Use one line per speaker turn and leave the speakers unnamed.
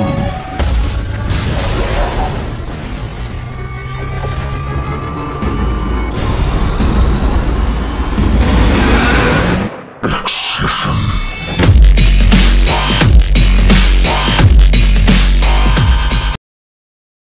Show.